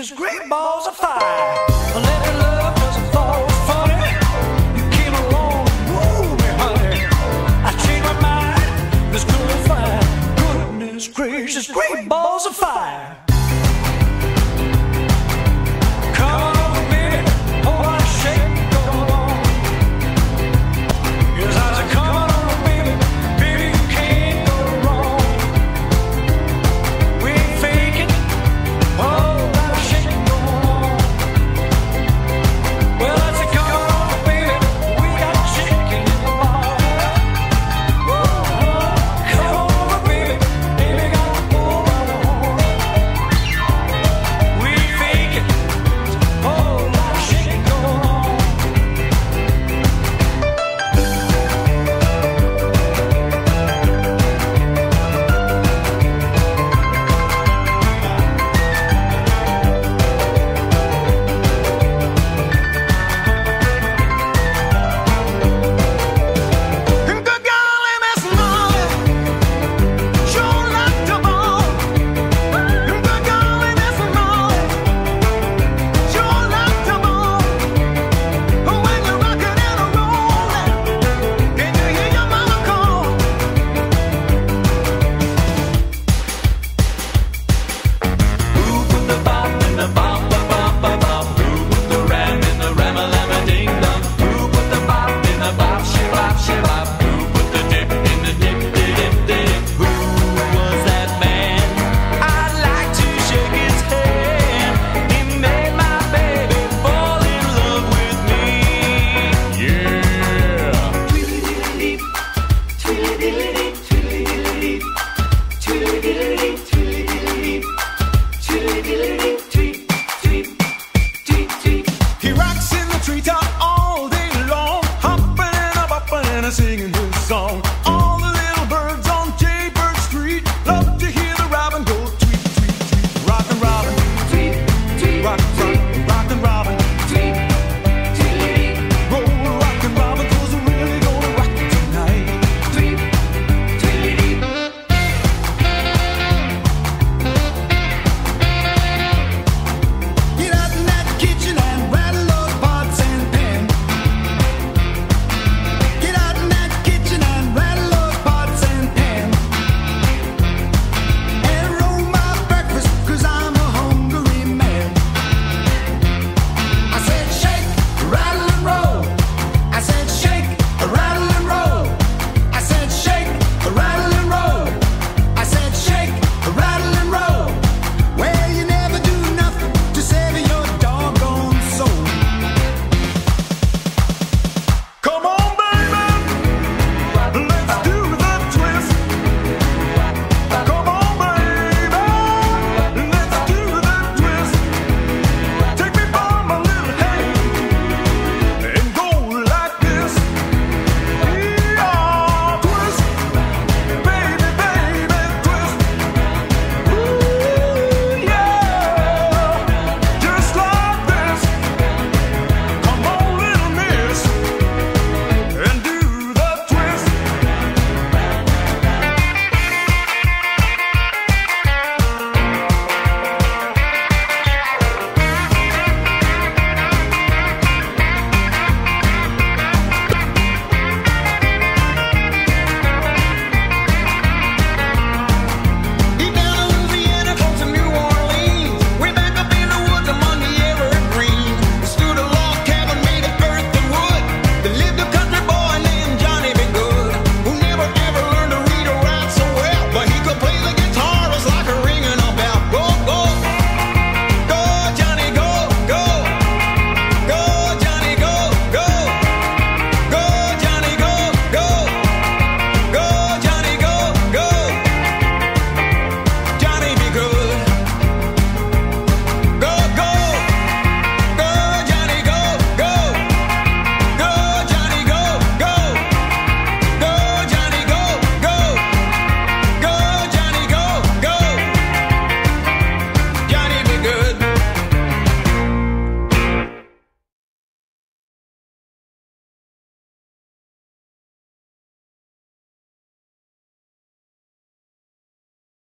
just great balls of fire. Let every love was a fall funny. You came along, woo me, honey. I changed my mind, This was fire. Goodness gracious, great balls of fire.